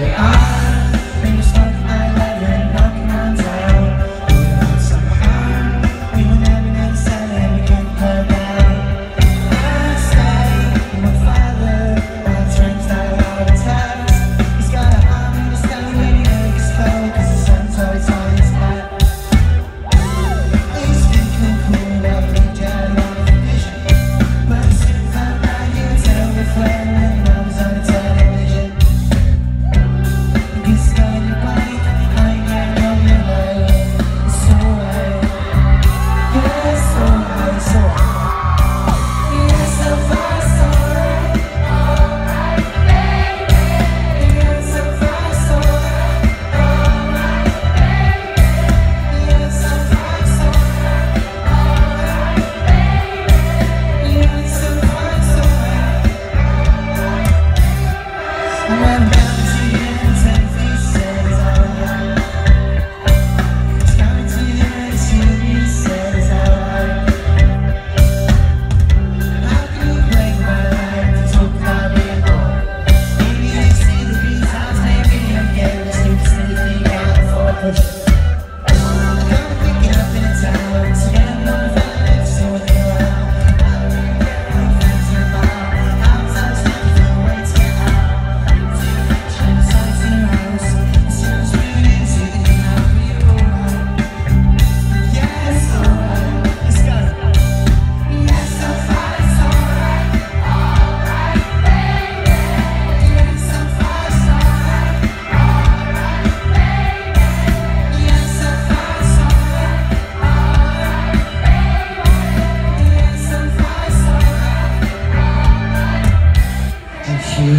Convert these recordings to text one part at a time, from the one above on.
I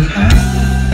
happen.